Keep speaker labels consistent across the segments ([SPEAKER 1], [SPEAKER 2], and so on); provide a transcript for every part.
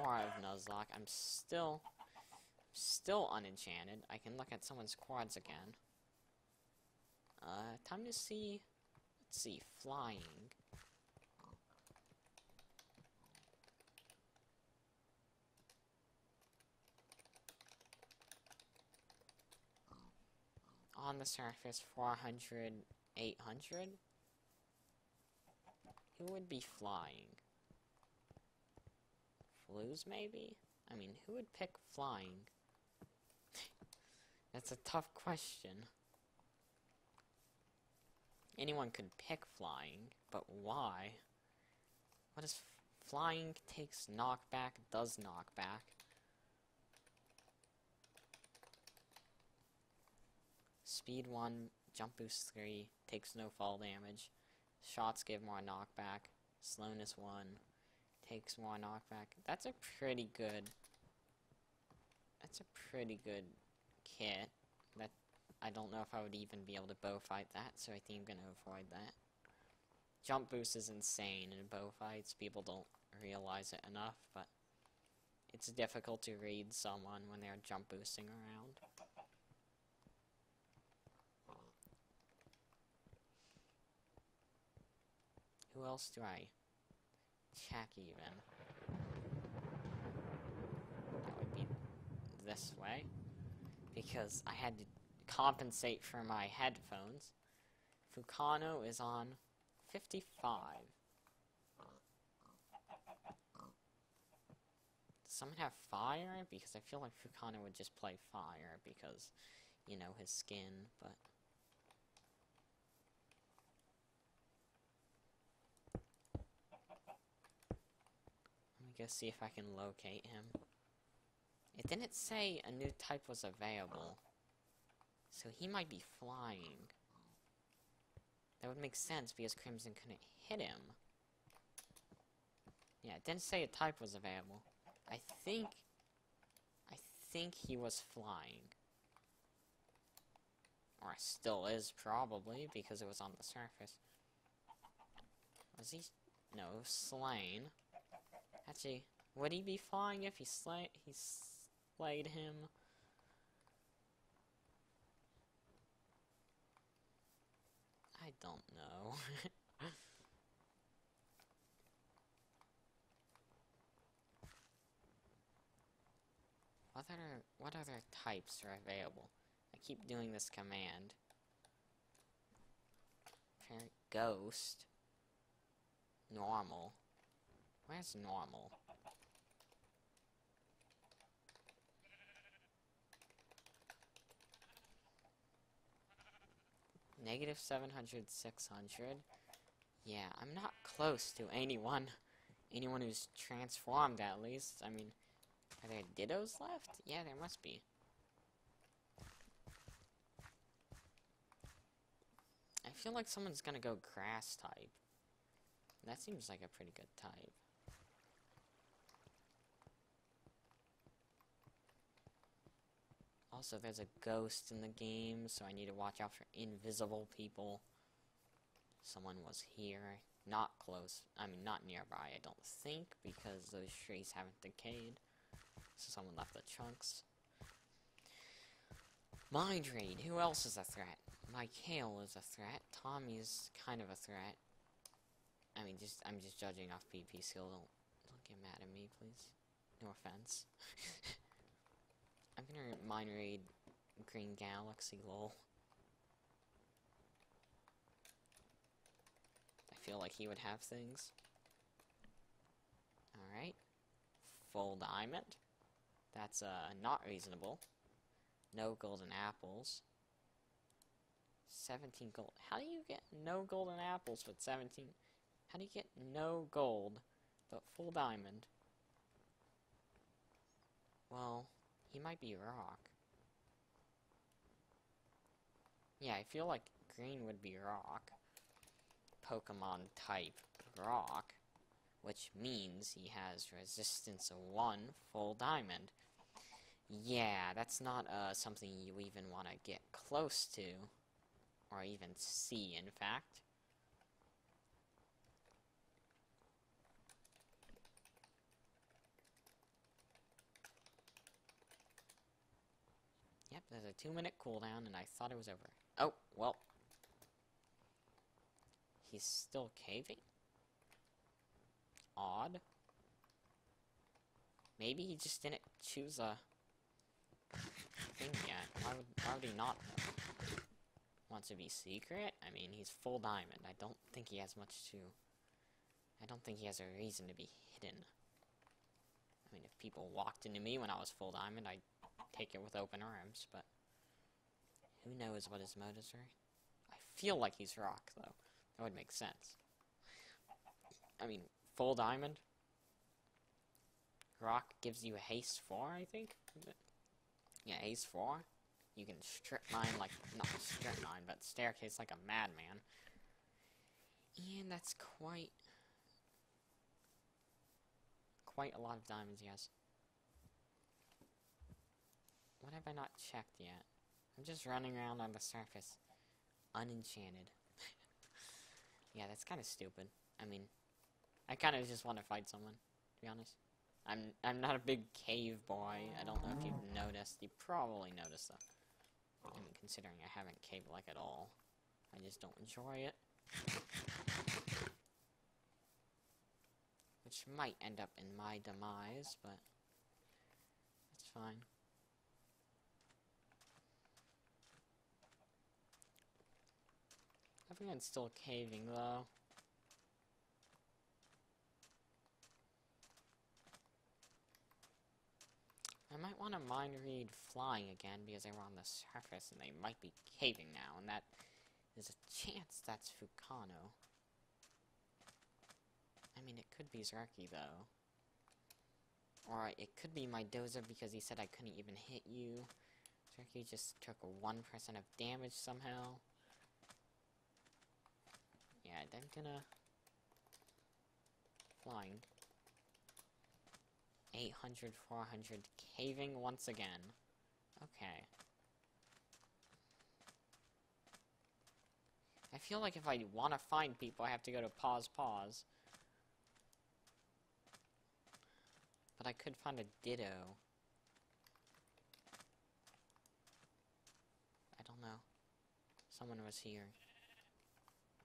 [SPEAKER 1] episode 4 of Nuzlocke. I'm still, still unenchanted. I can look at someone's quads again. Uh, time to see, let's see, flying. On the surface, 400, 800? Who would be flying? Flues, maybe? I mean, who would pick flying? That's a tough question. Anyone could pick flying, but why? What is flying takes knockback, does knockback. Speed 1, jump boost 3, takes no fall damage. Shots give more knockback. Slowness 1, takes more knockback. That's a pretty good... That's a pretty good kit. That I don't know if I would even be able to bow fight that, so I think I'm gonna avoid that. Jump boost is insane in bow fights. People don't realize it enough, but it's difficult to read someone when they're jump boosting around. Who else do I check even? That would be this way. Because I had to compensate for my headphones. Fukano is on 55. Does someone have fire? Because I feel like Fukano would just play fire because, you know, his skin, but... Me see if I can locate him. It didn't say a new type was available. So he might be flying. That would make sense because Crimson couldn't hit him. Yeah, it didn't say a type was available. I think... I think he was flying. Or still is, probably, because it was on the surface. Was he... No, slain. Actually, would he be flying if he slay he slayed him? I don't know. what other what other types are available? I keep doing this command. Ghost. Normal. Where's normal? Negative 700, 600. Yeah, I'm not close to anyone. Anyone who's transformed, at least. I mean, are there Dittos left? Yeah, there must be. I feel like someone's gonna go grass type. That seems like a pretty good type. Also, there's a ghost in the game, so I need to watch out for invisible people. Someone was here. Not close. I mean, not nearby, I don't think, because those trees haven't decayed. So someone left the chunks. Mind Read. Who else is a threat? Michael is a threat. Tommy's kind of a threat. I mean, just I'm just judging off PP skill. Don't don't get mad at me, please. No offense. I'm gonna mind read Green Galaxy, lol. I feel like he would have things. Alright. Full diamond. That's, uh, not reasonable. No golden apples. 17 gold. How do you get no golden apples with 17? How do you get no gold, but full diamond? Well, he might be rock. Yeah, I feel like green would be rock. Pokemon type rock. Which means he has resistance of 1 full diamond. Yeah, that's not uh, something you even want to get close to. Or even see, in fact. Yep, there's a two minute cooldown, and I thought it was over. Oh, well. He's still caving? Odd. Maybe he just didn't choose a thing yet. Why would, why would he not? Though? Want to be secret? I mean, he's full diamond. I don't think he has much to... I don't think he has a reason to be hidden. I mean, if people walked into me when I was full diamond, I'd take it with open arms, but... Who knows what his motives are? I feel like he's rock, though. That would make sense. I mean, full diamond? Rock gives you haste 4, I think? Yeah, haste 4. You can strip mine like, not strip mine, but staircase like a madman. And that's quite, quite a lot of diamonds, yes. What have I not checked yet? I'm just running around on the surface, unenchanted. yeah, that's kind of stupid. I mean, I kind of just want to fight someone, to be honest. I'm I'm not a big cave boy. I don't know if you've noticed. You probably noticed though. I mean, considering I haven't caved like at all. I just don't enjoy it. Which might end up in my demise, but it's fine. Everyone's still caving though. I might want to mind read flying again because they were on the surface and they might be caving now, and that is a chance that's Fukano. I mean, it could be Zerky though. Or it could be Mendoza because he said I couldn't even hit you. Zerky just took 1% of damage somehow. Yeah, I'm gonna... Flying. 800, 400, caving once again. Okay. I feel like if I want to find people, I have to go to pause, pause. But I could find a ditto. I don't know. Someone was here.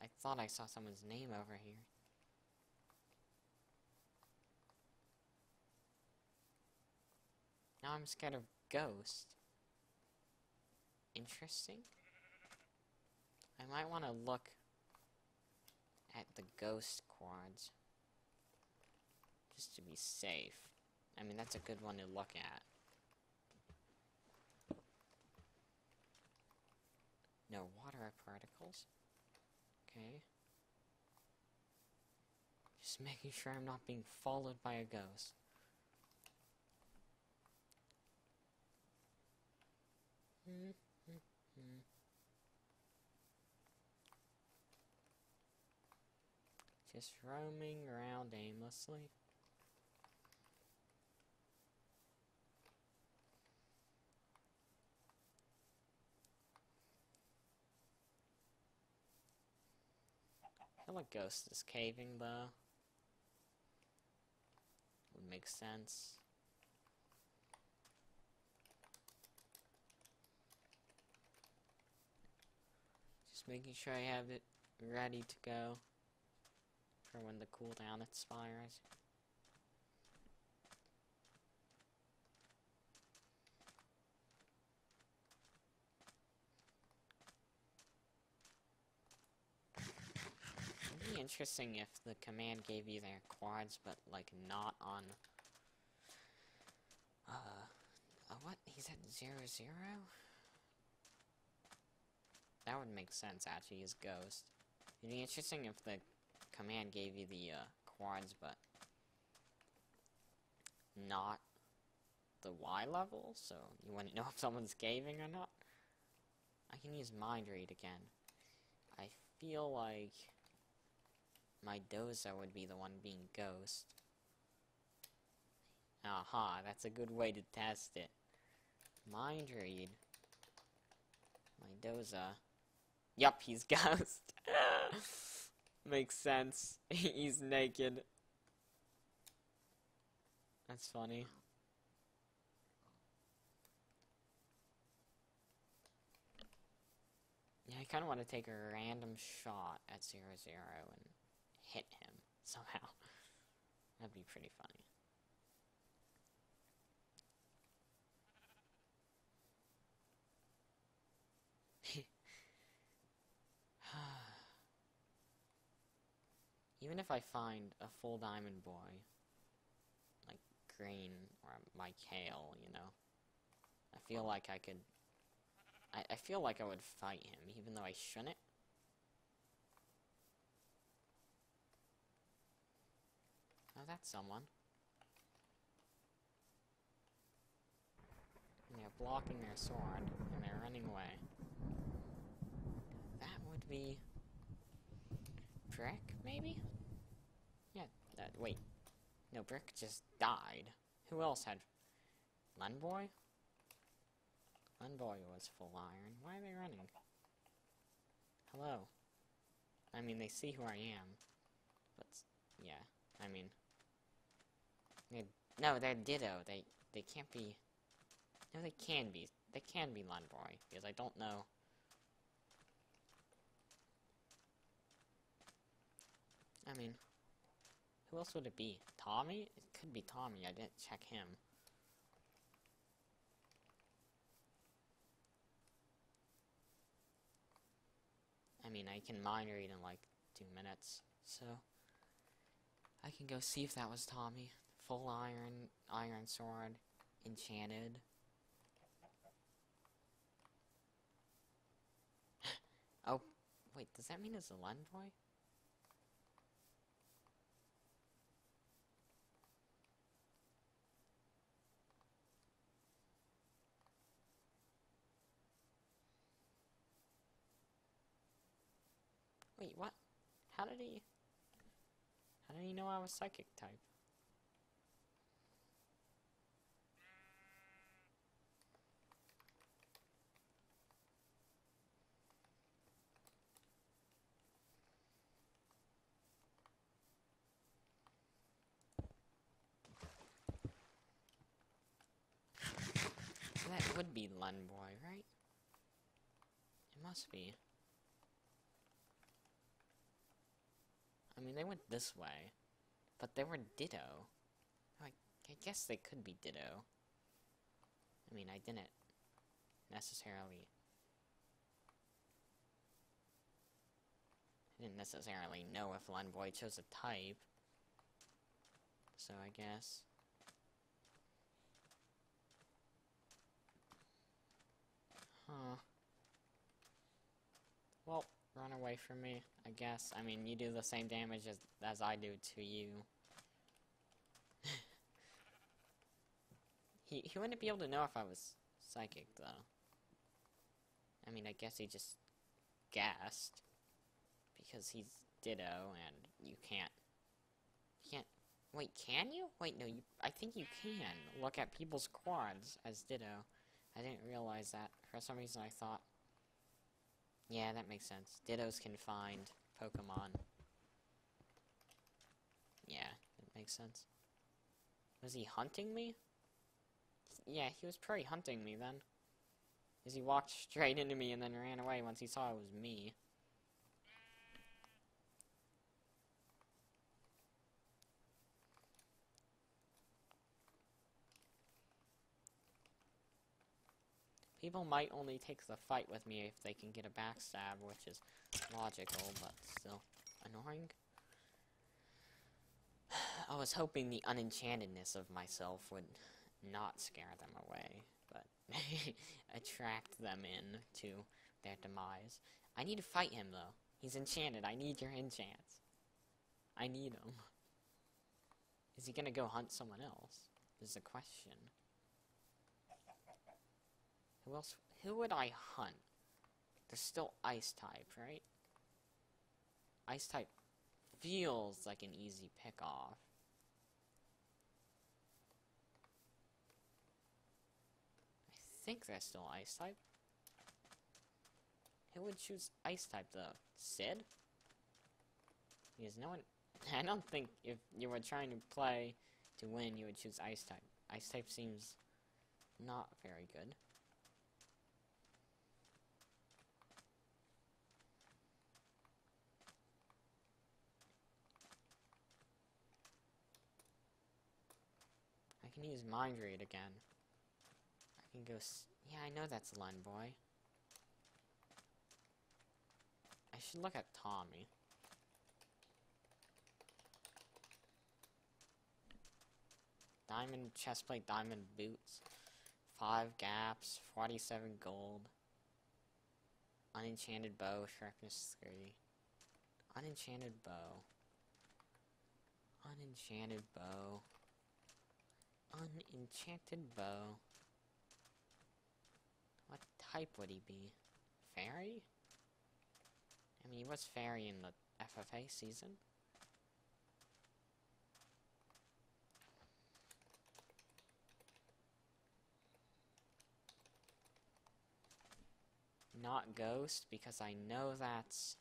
[SPEAKER 1] I thought I saw someone's name over here. Now I'm scared of Ghost. Interesting. I might want to look at the Ghost quads. Just to be safe. I mean, that's a good one to look at. No water particles. Okay. Just making sure I'm not being followed by a ghost. Just roaming around aimlessly. Feel like Ghost is caving though. Would make sense. Just making sure I have it ready to go for when the cooldown expires. It'd be interesting if the command gave you their quads, but like not on. Uh, uh what? He's at zero zero. That would make sense, actually, as Ghost. It'd be interesting if the command gave you the uh, quads, but not the Y level, so you wouldn't know if someone's caving or not. I can use Mind Read again. I feel like my Doza would be the one being Ghost. Aha, that's a good way to test it. Mind Read. Mendoza. Yup, he's Ghost. Makes sense. he's naked. That's funny. Yeah, I kind of want to take a random shot at Zero Zero and hit him somehow. That'd be pretty funny. Even if I find a full diamond boy, like green or my kale, you know, I feel like I could. I, I feel like I would fight him, even though I shouldn't. That's someone. And they're blocking their sword, and they're running away. That would be... Brick, maybe? Yeah, that, wait. No, Brick just died. Who else had... Lunboy? Lunboy was full iron. Why are they running? Hello. I mean, they see who I am. But, yeah, I mean... No, they're Ditto. They they can't be... No, they can be. They can be Lunboy, because I don't know... I mean, who else would it be? Tommy? It could be Tommy. I didn't check him. I mean, I can mind read in like two minutes, so I can go see if that was Tommy. Full iron, iron sword, enchanted. oh, wait, does that mean it's a Lunboy? Wait, what? How did he... How did he know I was psychic type? Lunboy, right? It must be. I mean, they went this way, but they were Ditto. I, I guess they could be Ditto. I mean, I didn't necessarily... I didn't necessarily know if Lunboy chose a type. So I guess... Huh. Well, run away from me, I guess. I mean, you do the same damage as, as I do to you. he, he wouldn't be able to know if I was psychic, though. I mean, I guess he just guessed. Because he's Ditto, and you can't... Can't... Wait, can you? Wait, no, you... I think you can look at people's quads as Ditto. I didn't realize that. For some reason, I thought... Yeah, that makes sense. Dittos can find Pokemon. Yeah, it makes sense. Was he hunting me? Yeah, he was probably hunting me then. Because he walked straight into me and then ran away once he saw it was me. People might only take the fight with me if they can get a backstab, which is logical, but still annoying. I was hoping the unenchantedness of myself would not scare them away, but attract them in to their demise. I need to fight him, though. He's enchanted. I need your enchants. I need him. Is he gonna go hunt someone else? Is the question. Who else? Who would I hunt? There's still ice type, right? Ice type feels like an easy pick off. I think they're still ice type. Who would choose ice type though? Sid? Because no one. I don't think if you were trying to play to win, you would choose ice type. Ice type seems not very good. Can use Mind Read again. I can go. Yeah, I know that's Len Boy. I should look at Tommy. Diamond chestplate, diamond boots, 5 gaps, 47 gold, unenchanted bow, sharpness 3, unenchanted bow, unenchanted bow, unenchanted bow. What type would he be? Fairy? I mean, he was fairy in the FFA season. Not Ghost, because I know that's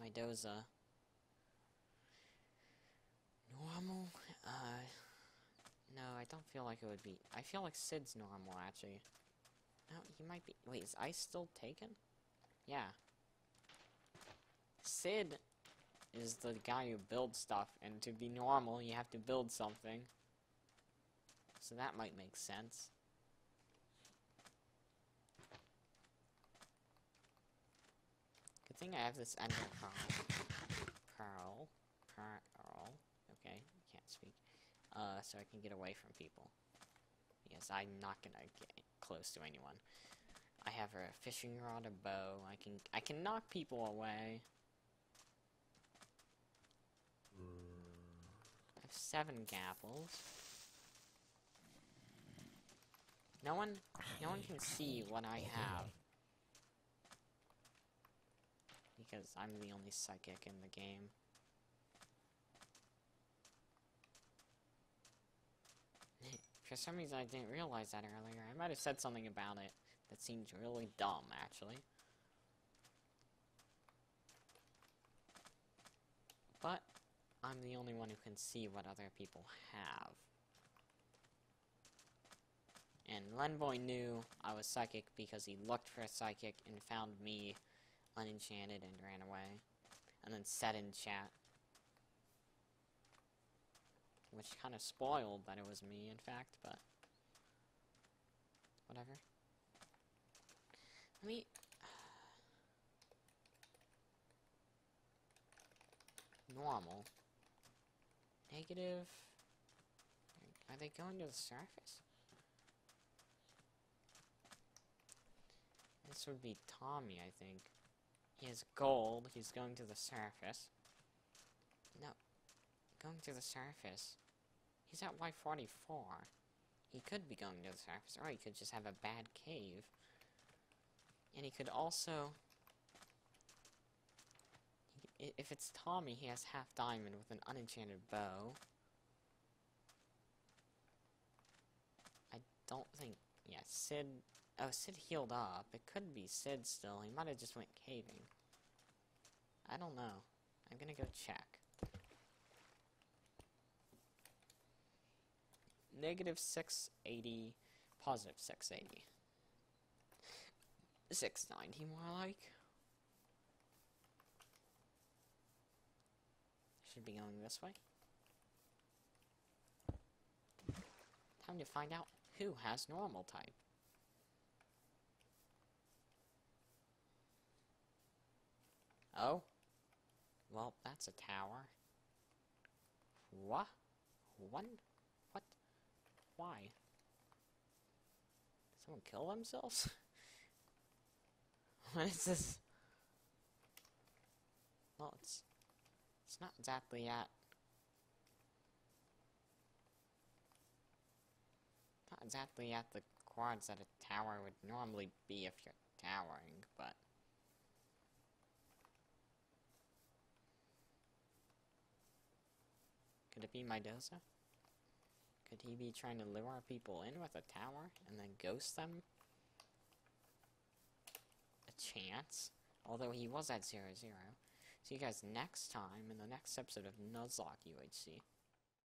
[SPEAKER 1] Mendoza. Normal? Uh, no, I don't feel like it would be. I feel like Sid's normal, actually. No, he might be. Wait, is Ice still taken? Yeah. Sid is the guy who builds stuff, and to be normal, you have to build something. So that might make sense. Good thing I have this ender pearl. Pearl. Pearl. Okay, can't speak. Uh, so I can get away from people. Because I'm not gonna get close to anyone. I have a fishing rod, a bow. I can I can knock people away. I have seven gapples. No one, no one can see what I have. Because I'm the only psychic in the game. For some reason I didn't realize that earlier. I might have said something about it that seems really dumb, actually. But, I'm the only one who can see what other people have. And Lenboy knew I was psychic because he looked for a psychic and found me unenchanted and ran away. And then said in chat. Which kind of spoiled that it was me, in fact, but... Whatever. Let me... Normal. Negative... Are they going to the surface? This would be Tommy, I think. He has gold. He's going to the surface. No. Going to the surface. He's at Y44. He could be going to the surface, or he could just have a bad cave. And he could also... If it's Tommy, he has half diamond with an unenchanted bow. I don't think... Yeah, Sid Oh, Sid healed up. It could be Sid still. He might have just went caving. I don't know. I'm gonna go check. Negative 680, positive 680. 690 more like. Should be going this way. Time to find out who has normal type. Oh? Well, that's a tower. What? One? Why? someone kill themselves? what is this? Well, it's... It's not exactly at... Not exactly at the quads that a tower would normally be if you're towering, but... Could it be Mendoza? Could he be trying to lure people in with a tower and then ghost them? A chance. Although he was at 0 0. See you guys next time in the next episode of Nuzlocke UHC.